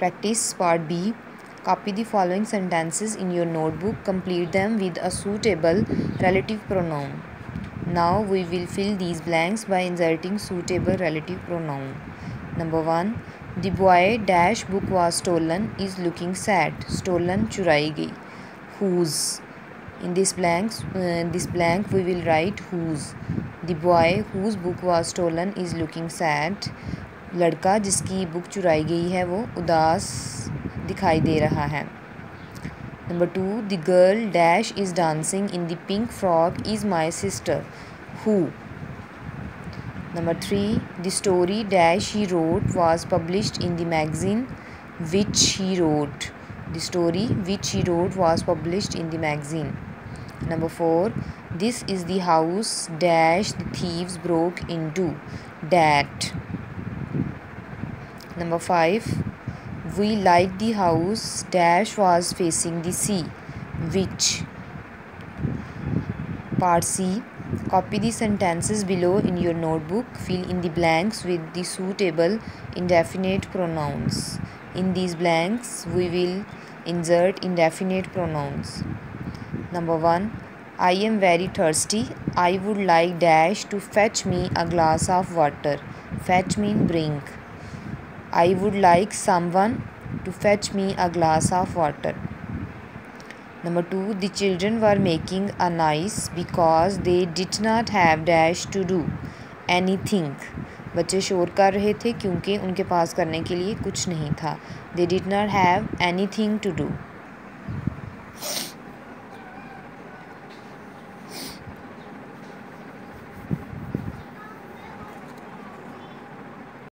Practice part B. Copy the following sentences in your notebook. Complete them with a suitable relative pronoun. Now we will fill these blanks by inserting suitable relative pronoun. Number 1. The boy dash book was stolen is looking sad. Stolen churaige. Whose? In this blanks, uh, this blank we will write whose. The boy whose book was stolen is looking sad. लड़का जिसकी book चुराई गई है, वो उदास दिखाई दे रहा है। Number two the girl dash is dancing in the pink frock is my sister who number three the story dash he wrote was published in the magazine which he wrote the story which he wrote was published in the magazine number four this is the house dash the thieves broke into that Number 5. We like the house dash was facing the sea. Which? Part C. Copy the sentences below in your notebook. Fill in the blanks with the suitable indefinite pronouns. In these blanks, we will insert indefinite pronouns. Number 1. I am very thirsty. I would like dash to fetch me a glass of water. Fetch mean bring. I would like someone to fetch me a glass of water number two the children were making a nice because they did not have dash to do anything बच्चे शोर कर रहे थे क्योंकि उनके पास करने के लिए कुछ नहीं था. They did not have anything to do